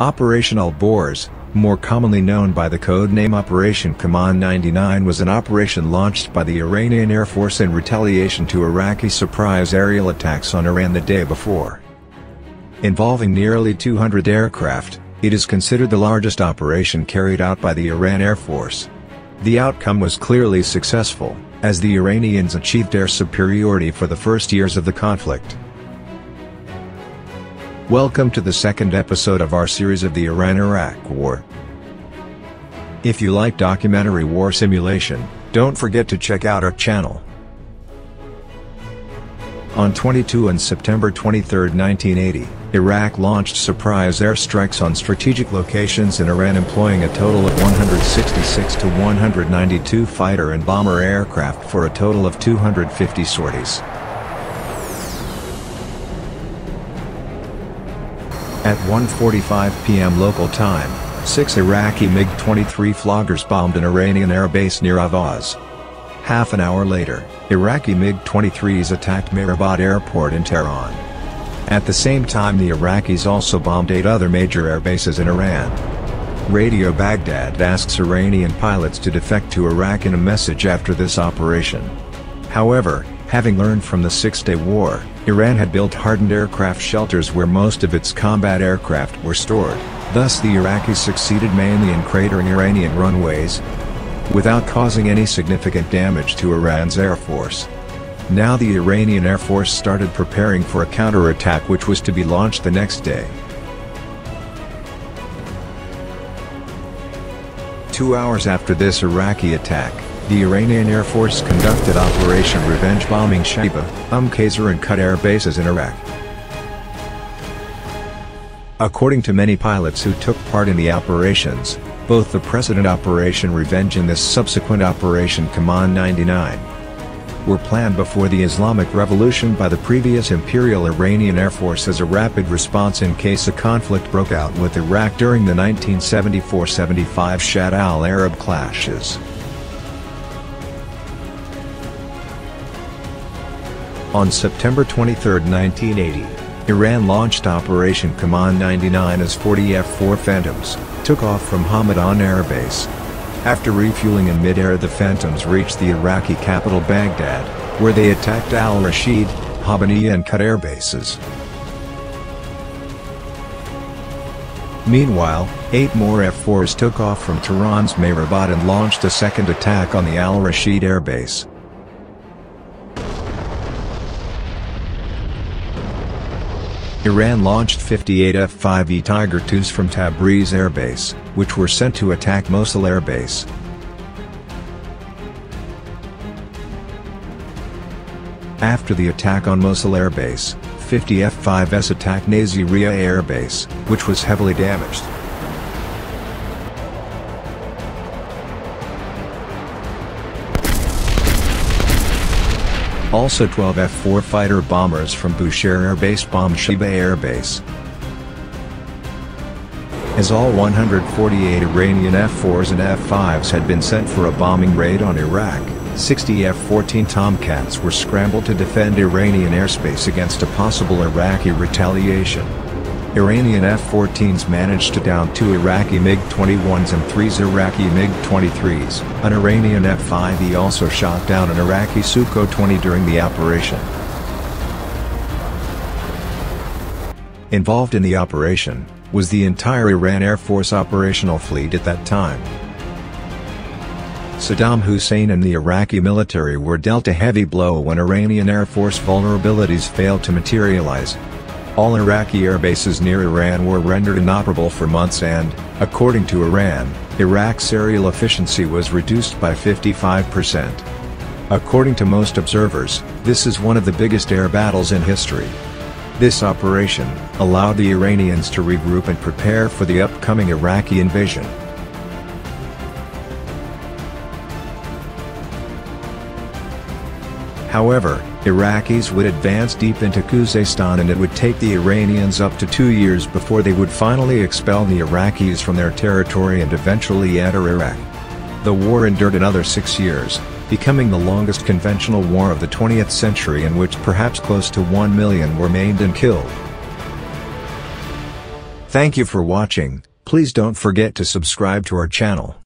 Operation Al-Borz, more commonly known by the code name Operation Kaman 99 was an operation launched by the Iranian Air Force in retaliation to Iraqi surprise aerial attacks on Iran the day before. Involving nearly 200 aircraft, it is considered the largest operation carried out by the Iran Air Force. The outcome was clearly successful, as the Iranians achieved air superiority for the first years of the conflict. Welcome to the second episode of our series of the Iran-Iraq War. If you like documentary war simulation, don't forget to check out our channel. On 22 and September 23, 1980, Iraq launched surprise airstrikes on strategic locations in Iran employing a total of 166 to 192 fighter and bomber aircraft for a total of 250 sorties. At 1.45 p.m. local time, six Iraqi MiG-23 floggers bombed an Iranian airbase near Ahvaz. Half an hour later, Iraqi MiG-23s attacked Mehrabad Airport in Tehran. At the same time the Iraqis also bombed eight other major airbases in Iran. Radio Baghdad asks Iranian pilots to defect to Iraq in a message after this operation. However, having learned from the Six-Day War, Iran had built hardened aircraft shelters where most of its combat aircraft were stored, thus the Iraqis succeeded mainly in cratering Iranian runways, without causing any significant damage to Iran's air force. Now the Iranian Air Force started preparing for a counterattack which was to be launched the next day. Two hours after this Iraqi attack, the Iranian Air Force conducted Operation Revenge bombing Shaiba, Umm Qasr and Qud air bases in Iraq. According to many pilots who took part in the operations, both the precedent Operation Revenge and this subsequent Operation Kaman 99 were planned before the Islamic Revolution by the previous Imperial Iranian Air Force as a rapid response in case a conflict broke out with Iraq during the 1974-75 Shatt al-Arab clashes. On September 23, 1980, Iran launched Operation Kaman 99 as 40 F-4 Phantoms, took off from Hamadan Air Base. After refueling in mid-air the Phantoms reached the Iraqi capital Baghdad, where they attacked Al-Rashid, Habaniya and Qud air bases. Meanwhile, eight more F-4s took off from Tehran's Mehrabad and launched a second attack on the Al-Rashid air Iran launched 58 F-5E Tiger IIs from Tabriz Air Base, which were sent to attack Mosul Air Base. After the attack on Mosul Air Base, 50 F-5s attacked Nasiriyah Air Base, which was heavily damaged. Also 12 F-4 fighter bombers from Bushehr Air Base bombed Shaiba Air Base. As all 148 Iranian F-4s and F-5s had been sent for a bombing raid on Iraq, 60 F-14 Tomcats were scrambled to defend Iranian airspace against a possible Iraqi retaliation. Iranian F-14s managed to down two Iraqi MiG-21s and three Iraqi MiG-23s. An Iranian F-5E also shot down an Iraqi Sukhoi-20 during the operation. Involved in the operation, was the entire Iran Air Force operational fleet at that time. Saddam Hussein and the Iraqi military were dealt a heavy blow when Iranian Air Force vulnerabilities failed to materialize. All Iraqi air bases near Iran were rendered inoperable for months and, according to Iran, Iraq's aerial efficiency was reduced by 55%. According to most observers, this is one of the biggest air battles in history. This operation allowed the Iranians to regroup and prepare for the upcoming Iraqi invasion. However, Iraqis would advance deep into Khuzestan and it would take the Iranians up to two years before they would finally expel the Iraqis from their territory and eventually enter Iraq. The war endured another six years, becoming the longest conventional war of the 20th century in which perhaps close to 1 million were maimed and killed. Thank you for watching, please don't forget to subscribe to our channel.